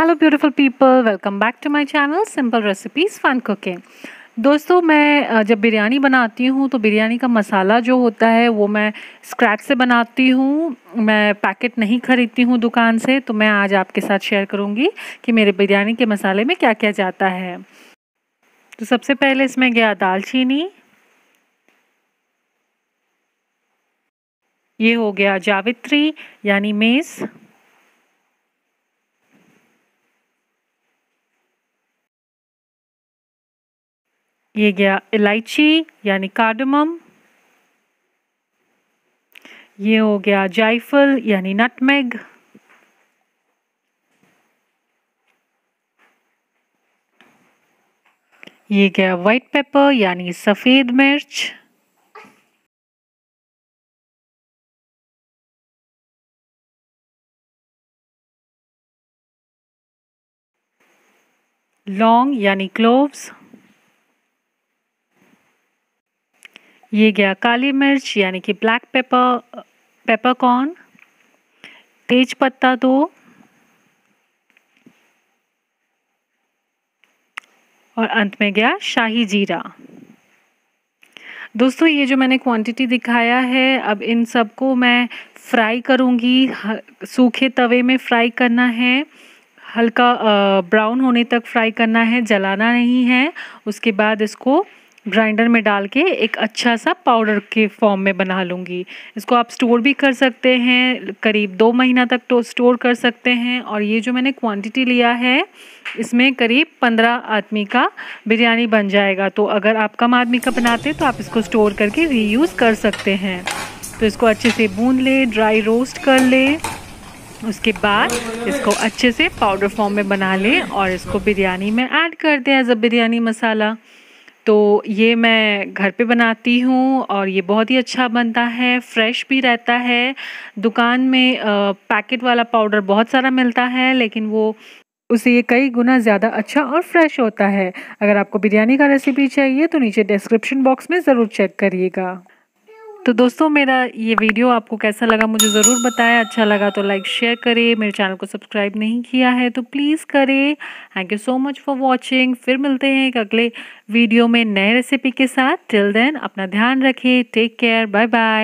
beautiful people welcome back to my channel simple recipes fun cooking दोस्तों, मैं जब बिरयानी बनाती हूँ तो बिरयानी का मसाला जो होता है, वो मैं स्क्रैच से बनाती हूँ। मैं पैकेट नहीं ख़रीदती हूँ दुकान से तो मैं आज आपके साथ शेयर करूँगी कि मेरे बिरयानी के मसाले में क्या क्या जाता है। तो सबसे पहले इसमें गया दालचीनी। ये हो गया जावित्री, यानी मेज़ ये गया इलायची, यानी कार्डमम। ये हो गया जायफल, यानी नटमेग। ये गया वाइट पेपर यानी सफ़ेद मिर्च। लौंग, यानी क्लोव्स ये गया। काली मिर्च, यानी कि ब्लैक पेपर पेपर कॉर्न तेज पत्ता दो। और अंत में गया शाही जीरा। दोस्तों, ये जो मैंने क्वांटिटी दिखाया है, अब इन सबको मैं फ्राई करूँगी। सूखे तवे में फ्राई करना है। हल्का ब्राउन होने तक फ्राई करना है, जलाना नहीं है। उसके बाद इसको ग्राइंडर में डाल के एक अच्छा सा पाउडर के फॉर्म में बना लूँगी। इसको आप स्टोर भी कर सकते हैं, करीब दो महीना तक तो स्टोर कर सकते हैं और ये जो मैंने क्वांटिटी लिया है, इसमें करीब पंद्रह आदमी का बिरयानी बन जाएगा। तो अगर आप कम आदमी का बनाते हैं तो आप इसको स्टोर करके रीयूज़ कर सकते हैं। तो इसको अच्छे से भून ले ड्राई रोस्ट कर ले। उसके बाद इसको अच्छे से पाउडर फॉर्म में बना लें और इसको बिरयानी में ऐड कर दें एज अ बिरयानी मसाला। तो ये मैं घर पे बनाती हूँ और ये बहुत ही अच्छा बनता है फ्रेश भी रहता है। दुकान में पैकेट वाला पाउडर बहुत सारा मिलता है, लेकिन वो, उसे ये कई गुना ज़्यादा अच्छा और फ्रेश होता है। अगर आपको बिरयानी का रेसिपी चाहिए तो नीचे डिस्क्रिप्शन बॉक्स में ज़रूर चेक करिएगा। तो दोस्तों, मेरा ये वीडियो आपको कैसा लगा मुझे ज़रूर बताएँ। अच्छा लगा तो लाइक शेयर करें। मेरे चैनल को सब्सक्राइब नहीं किया है तो प्लीज़ करें। Thank you so much for watching फिर मिलते हैं एक अगले वीडियो में नए रेसिपी के साथ। टिल देन अपना ध्यान रखें। Take care bye bye